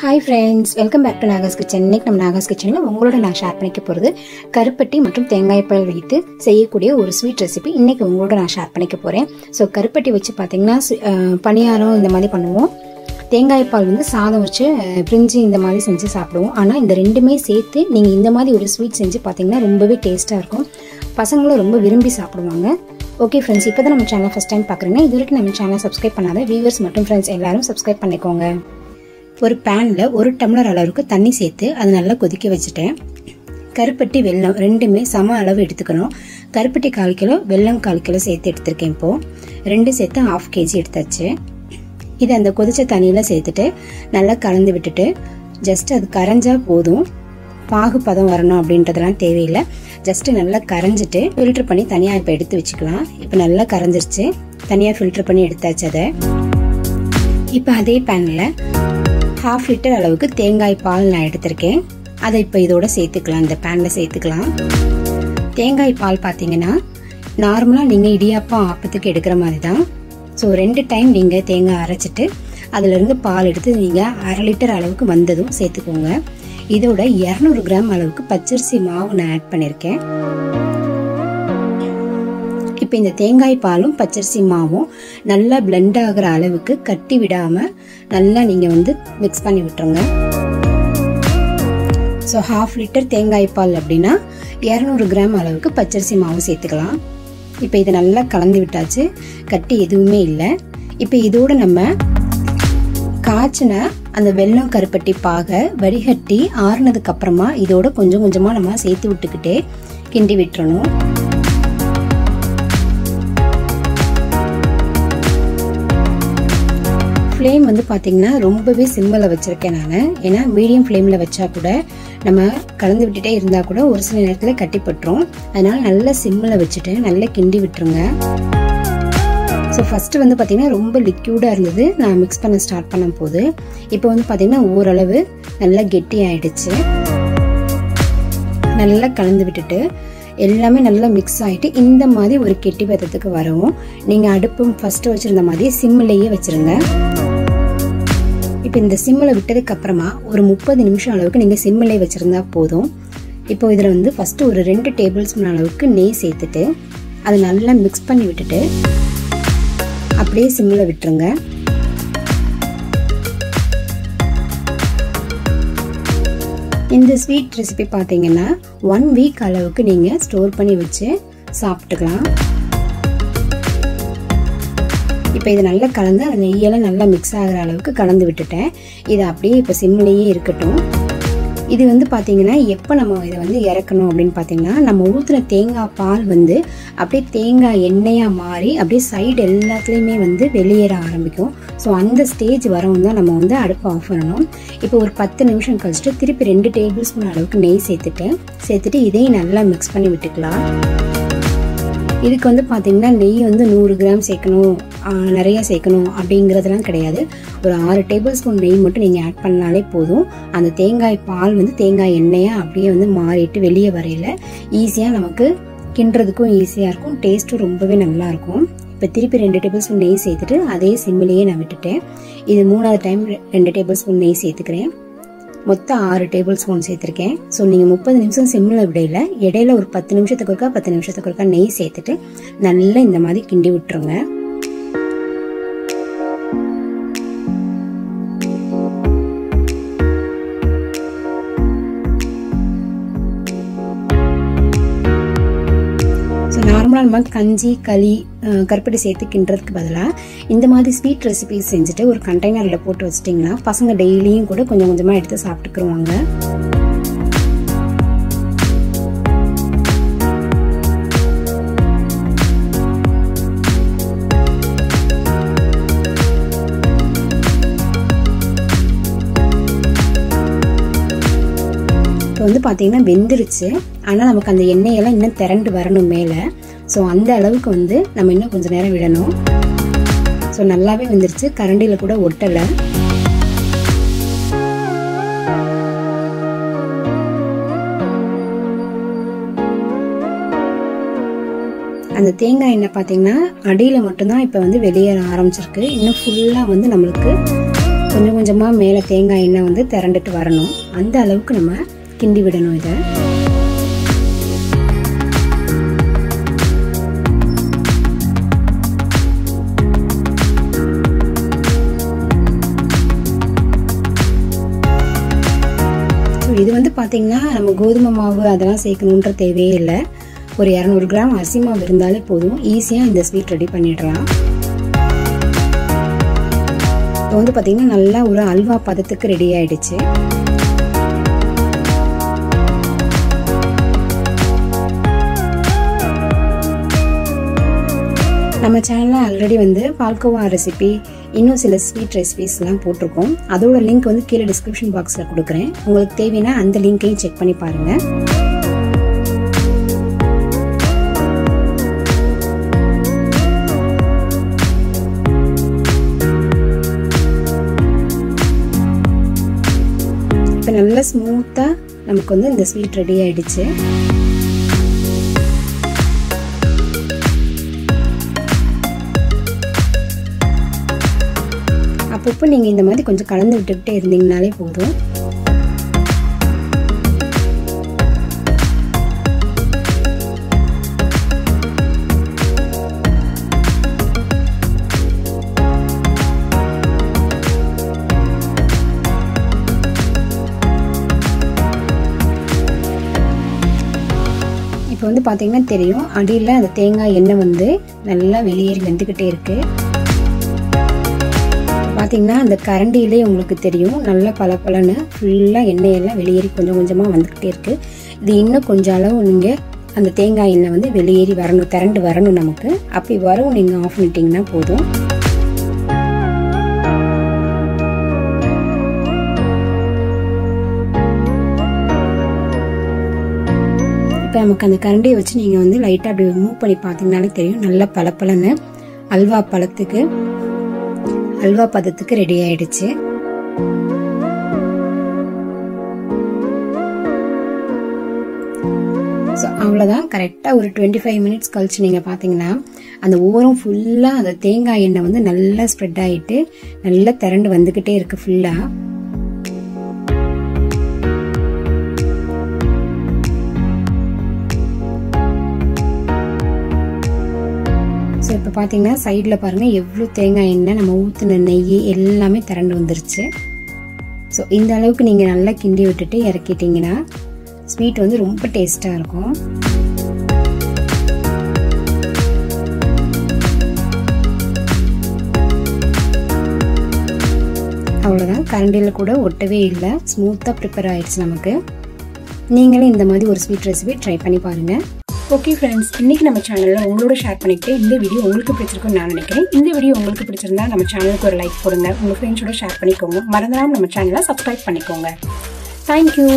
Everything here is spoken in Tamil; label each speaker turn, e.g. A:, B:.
A: Hi friends welcome back to Naga's kitchen இன்னைக்கு நம்ம நாகாஸ் கிச்சனில் உங்களோட நான் ஷேர் பண்ணிக்க போகிறது கருப்பட்டி மற்றும் தேங்காய் பால் வைத்து செய்யக்கூடிய ஒரு ஸ்வீட் ரெசிபி இன்னைக்கு உங்களோட நான் ஷேர் பண்ணிக்க போகிறேன் ஸோ கருப்பட்டி வச்சு பார்த்தீங்கன்னா பணியாரம் இந்த மாதிரி பண்ணுவோம். தேங்காய் பால் வந்து சாதம் வச்சு பிரிஞ்சு இந்த மாதிரி செஞ்சு சாப்பிடுவோம். ஆனால் இந்த ரெண்டுமே சேர்த்து நீங்கள் இந்த மாதிரி ஒரு ஸ்வீட் செஞ்சு பார்த்தீங்கன்னா ரொம்பவே டேஸ்ட்டாக இருக்கும். பசங்களும் ரொம்ப விரும்பி சாப்பிடுவாங்க. ஓகே ஃப்ரெண்ட்ஸ் இப்போ தான் நம்ம சேனல் ஃபஸ்ட் டைம் பார்க்குறீங்கன்னா இது வரைக்கும் நம்ம சேனல் சப்ஸ்கிரைப் பண்ணாத வியூவர்ஸ் மற்றும் ஃப்ரெண்ட்ஸ் எல்லாரும் சப்ஸ்கிரைப் பண்ணிக்கோங்க. ஒரு பேனில் ஒரு டம்ளர் அளவுக்கு தண்ணி சேர்த்து அது நல்லா கொதிக்க வச்சுட்டேன். கருப்பட்டி வெல்லம் ரெண்டுமே சம அளவு எடுத்துக்கணும். கருப்பட்டி கால் கிலோ வெல்லம் கால் கிலோ சேர்த்து எடுத்திருக்கேன் இப்போது ரெண்டு சேர்த்து ஆஃப் கேஜி எடுத்தாச்சு. இதை அந்த கொதிச்ச தண்ணியில் சேர்த்துட்டு நல்லா கலந்து விட்டுட்டு ஜஸ்ட் அது கரைஞ்சா போதும். பாகு பதம் வரணும் அப்படின்றதெல்லாம் தேவையில்லை. ஜஸ்ட் நல்லா கரைஞ்சிட்டு ஃபில்டர் பண்ணி தனியாக இப்போ எடுத்து வச்சுக்கலாம். இப்போ நல்லா கரைஞ்சிருச்சு. தனியாக ஃபில்டர் பண்ணி எடுத்தாச்சு அதை. இப்போ அதே பேனில் ஹாஃப் லிட்டர் அளவுக்கு தேங்காய் பால் நான் எடுத்திருக்கேன். அதை இப்போ இதோட சேர்த்துக்கலாம். இந்த பேனில் சேர்த்துக்கலாம். தேங்காய் பால் பார்த்தீங்கன்னா நார்மலாக நீங்கள் இடியாப்பம் ஆப்பத்துக்கு எடுக்கிற மாதிரி தான் ஸோ ரெண்டு டைம் நீங்கள் தேங்காய் அரைச்சிட்டு அதிலிருந்து பால் எடுத்து நீங்கள் அரை லிட்டர் அளவுக்கு வந்ததும் சேர்த்துக்கோங்க. இதோட இரநூறு கிராம் அளவுக்கு பச்சரிசி மாவு நான் ஆட் பண்ணியிருக்கேன் இப்போ இந்த தேங்காய் பாலும் பச்சரிசி மாவும் நல்லா பிளெண்ட் ஆகிற அளவுக்கு கட்டி விடாமல் நல்லா நீங்கள் வந்து மிக்ஸ் பண்ணி விட்டுருங்க. ஸோ ஹாஃப் லிட்டர் தேங்காய் பால் அப்படின்னா இரநூறு கிராம் அளவுக்கு பச்சரிசி மாவு சேர்த்துக்கலாம். இப்போ இதை நல்லா கலந்து விட்டாச்சு கட்டி எதுவுமே இல்லை. இப்போ இதோட நம்ம காய்ச்சின அந்த வெல்லம் கருப்பட்டி பாகை வடிகட்டி ஆறுனதுக்கப்புறமா இதோட கொஞ்சம் கொஞ்சமாக நம்ம சேர்த்து விட்டுக்கிட்டே கிண்டி விட்டுறணும். ஃப்ளேம் வந்து பார்த்தீங்கன்னா ரொம்பவே சிம்மில் வச்சுருக்கேன் நான். ஏன்னா மீடியம் ஃப்ளேமில் வச்சா கூட நம்ம கலந்து விட்டுட்டே இருந்தால் கூட ஒரு சில நேரத்தில் கட்டிப்பட்டுரும். அதனால் நல்லா சிம்மில் வச்சுட்டு நல்லா கிண்டி விட்டுருங்க. ஸோ ஃபஸ்ட்டு வந்து பார்த்தீங்கன்னா ரொம்ப லிக்யூடாக இருந்தது. நான் மிக்ஸ் பண்ண ஸ்டார்ட் பண்ணும் போது. இப்போ வந்து பார்த்தீங்கன்னா ஓரளவு நல்லா கெட்டி ஆகிடுச்சு நல்லா கலந்து விட்டுட்டு எல்லாமே நல்லா மிக்ஸ் ஆகிட்டு இந்த மாதிரி ஒரு கெட்டி பதத்துக்கு வரவும். நீங்கள் அடுப்பும் ஃபஸ்ட்டு வச்சுருந்த மாதிரி சிம்மிலேயே வச்சுருங்க. இப்போ இந்த சிம்மில் விட்டதுக்கு அப்புறமா ஒரு முப்பது நிமிஷம் அளவுக்கு நீங்கள் சிம்மிலே வச்சுருந்தா போதும். இப்போ இதில் வந்து ஃபஸ்ட்டு ஒரு ரெண்டு டேபிள் ஸ்பூன் அளவுக்கு நெய் சேர்த்துட்டு அதை நல்லா மிக்ஸ் பண்ணி விட்டுட்டு அப்படியே சிம்மில் விட்டுருங்க. இந்த ஸ்வீட் ரெசிபி பார்த்தீங்கன்னா ஒன் வீக் அளவுக்கு நீங்கள் ஸ்டோர் பண்ணி வச்சு சாப்பிட்டுக்கலாம். இப்போ இது நல்லா கலந்து அந்த நெய்யெல்லாம் நல்லா மிக்ஸ் ஆகிற அளவுக்கு கலந்து விட்டுட்டேன். இது அப்படியே இப்போ சிம்லேயே இருக்கட்டும். இது வந்து பார்த்திங்கன்னா எப்போ நம்ம இதை வந்து இறக்கணும் அப்படின்னு பார்த்தீங்கன்னா நம்ம ஊற்றுன தேங்காய் பால் வந்து அப்படியே தேங்காய் எண்ணெயாக மாறி அப்படியே சைடு எல்லாத்துலேயுமே வந்து வெளியேற ஆரம்பிக்கும். ஸோ அந்த ஸ்டேஜ் வரவும் தான் நம்ம வந்து அடுப்பை ஆஃப் பண்ணணும். இப்போ ஒரு பத்து நிமிஷம் கழிச்சுட்டு திருப்பி ரெண்டு டேபிள் ஸ்பூன் அளவுக்கு நெய் சேர்த்துட்டு சேர்த்துட்டு இதையும் நல்லா மிக்ஸ் பண்ணி விட்டுக்கலாம். இதுக்கு வந்து பார்த்தீங்கன்னா நெய் வந்து நூறு கிராம் சேர்க்கணும். நிறையா நிறைய சேர்க்கணும் அப்படிங்கிறதுலாம் கிடையாது. ஒரு ஆறு டேபிள் ஸ்பூன் நெய் மட்டும் நீங்கள் ஆட் பண்ணாலே போதும். அந்த தேங்காய் பால் வந்து தேங்காய் எண்ணெயாக அப்படியே வந்து மாறிட்டு வெளியே வரையில் ஈஸியாக நமக்கு கிண்டுறதுக்கும் ஈஸியாக இருக்கும். டேஸ்ட்டும் ரொம்பவே நல்லாயிருக்கும் இப்போ திருப்பி ரெண்டு டேபிள் ஸ்பூன் நெய் சேர்த்துட்டு அதே சிம்மிலேயே நான் விட்டுட்டேன். இது மூணாவது டைம் ரெண்டு டேபிள் ஸ்பூன் நெய் சேர்த்துக்கிறேன். மொத்தம் ஆறு டேபிள் ஸ்பூன் சேர்த்துருக்கேன். ஸோ நீங்கள் முப்பது நிமிஷம் சிம்மில் விடையில் இடையில ஒரு பத்து நிமிஷத்துக்கு ஒருக்கா பத்து நிமிஷத்துக்கு ஒருக்கா நெய் சேர்த்துட்டு நல்லா இந்த மாதிரி கிண்டி விட்டுருங்க. ஸோ நம்ம கஞ்சி களி கருப்பட்டி சேர்த்து கிண்டுறதுக்கு பதிலாக இந்த மாதிரி ஸ்வீட் ரெசிபிஸ் செஞ்சுட்டு ஒரு கண்டெய்னரில் போட்டு வச்சிட்டிங்கன்னா பசங்க டெய்லியும் கூட கொஞ்சம் கொஞ்சமாக எடுத்து சாப்பிட்டுக்குருவாங்க. இப்போ வந்து பார்த்தீங்கன்னா வெந்துருச்சு. ஆனால் நமக்கு அந்த எண்ணெயெல்லாம் இன்னும் திரண்டு வரணும் மேலே. ஸோ அந்த அளவுக்கு வந்து நம்ம இன்னும் கொஞ்சம் நேரம் விடணும். ஸோ நல்லாவே வந்துருச்சு. கரண்டியில் கூட ஒட்டலை. அந்த தேங்காய் எண்ணெய் பார்த்தீங்கன்னா அடியில் மட்டும்தான் இப்போ வந்து வெளியேற ஆரம்பிச்சிருக்கு. இன்னும் ஃபுல்லாக வந்து நம்மளுக்கு கொஞ்சம் கொஞ்சமாக மேலே தேங்காய் எண்ணெய் வந்து திரண்டுட்டு வரணும். அந்த அளவுக்கு நம்ம கிண்டி விடணும் இதை. இது வந்து பார்த்திங்கன்னா நம்ம கோதுமை மாவு அதெல்லாம் சேர்க்கணுன்ற தேவையே இல்லை. ஒரு இரநூறு கிராம் அரிசி மாவு இருந்தாலே போதும். ஈஸியாக இந்த ஸ்வீட் ரெடி பண்ணிடலாம். இப்போ வந்து பார்த்திங்கன்னா நல்லா ஒரு அல்வா பதத்துக்கு ரெடி ஆகிடுச்சு நம்ம சேனலில் ஆல்ரெடி வந்து பால்கோவா ரெசிபி இன்னும் சில ஸ்வீட் ரெசிபிஸ்லாம் போட்டிருக்கோம். அதோட லிங்க் வந்து கீழே டிஸ்கிரிப்ஷன் பாக்ஸில் கொடுக்குறேன். உங்களுக்கு தேவைன்னா அந்த லிங்க்கையும் செக் பண்ணி பாருங்கள் இப்போ நல்லா ஸ்மூத்தாக நமக்கு வந்து இந்த ஸ்வீட் ரெடி ஆயிடுச்சு. அப்பப்போ நீங்கள் இந்த மாதிரி கொஞ்சம் கலந்து விட்டுக்கிட்டே இருந்தீங்கனாலே போதும். இப்போ வந்து பார்த்தீங்கன்னா தெரியும் அடியில் அந்த தேங்காய் எண்ணெய் வந்து நல்லா வெளியேறி வந்துக்கிட்டே இருக்குது பார்த்தீங்கன்னா அந்த கரண்டியிலே உங்களுக்கு தெரியும் நல்லா பல பலன்னு ஃபுல்லாக எண்ணெயெல்லாம் வெளியேறி கொஞ்சம் கொஞ்சமாக வந்துக்கிட்டே இருக்குது இது இன்னும் கொஞ்சம் அளவு நீங்கள் அந்த தேங்காய் எண்ணெய் வந்து வெளியேறி வரணும் திரண்டு வரணும் நமக்கு. அப்படி வரவும் நீங்கள் ஆஃப் பண்ணிட்டீங்கன்னா போதும். இப்போ நமக்கு அந்த கரண்டியை வச்சு நீங்கள் வந்து லைட்டாக அப்படி மூவ் பண்ணி பார்த்தீங்கனாலே தெரியும் நல்லா பளபளன்னு அல்வா பழத்துக்கு. அல்வா பதத்துக்கு ரெடி ஆயிடுச்சு. ஸோ அவ்வளோதான் கரெக்டாக ஒரு டுவெண்ட்டி ஃபைவ் மினிட்ஸ் கழிச்சு நீங்கள் பார்த்தீங்கன்னா அந்த ஓரம் ஃபுல்லாக அந்த தேங்காய் எண்ணெய் வந்து நல்லா ஸ்ப்ரெட் ஆகிட்டு நல்லா திரண்டு வந்துக்கிட்டே இருக்குது ஃபுல்லாக பார்த்தீங்கன்னா சைடில் பாருங்கள் எவ்வளோ தேங்காய் எண்ணெய் நம்ம ஊற்றின நெய் எல்லாமே திரண்டு வந்துருச்சு. ஸோ இந்த அளவுக்கு நீங்கள் நல்லா கிண்டி விட்டுட்டு இறக்கிட்டீங்கன்னா ஸ்வீட் வந்து ரொம்ப டேஸ்ட்டாக இருக்கும். அவ்வளோதான் கரண்டியில் கூட ஒட்டவே இல்லை. ஸ்மூத்தாக ப்ரிப்பேர் ஆயிடுச்சு நமக்கு. நீங்களும் இந்த மாதிரி ஒரு ஸ்வீட் ரெசிபி ட்ரை பண்ணி பாருங்கள் ஓகே ஃப்ரெண்ட்ஸ் இன்னைக்கு நம்ம சேனலில் உங்களோட ஷேர் பண்ணிக்கிட்டு இந்த வீடியோ உங்களுக்கு பிடிச்சிருக்குன்னு நான் நினைக்கிறேன். இந்த வீடியோ உங்களுக்கு பிடிச்சிருந்தா நம்ம சேனலுக்கு ஒரு லைக் கொடுங்க உங்கள் ஃப்ரெண்ட்ஸோட ஷேர் பண்ணிக்கோங்க. மறந்துடாமல் நம்ம சேனலை சப்ஸ்கிரைப் பண்ணிக்கோங்க. தேங்க்யூ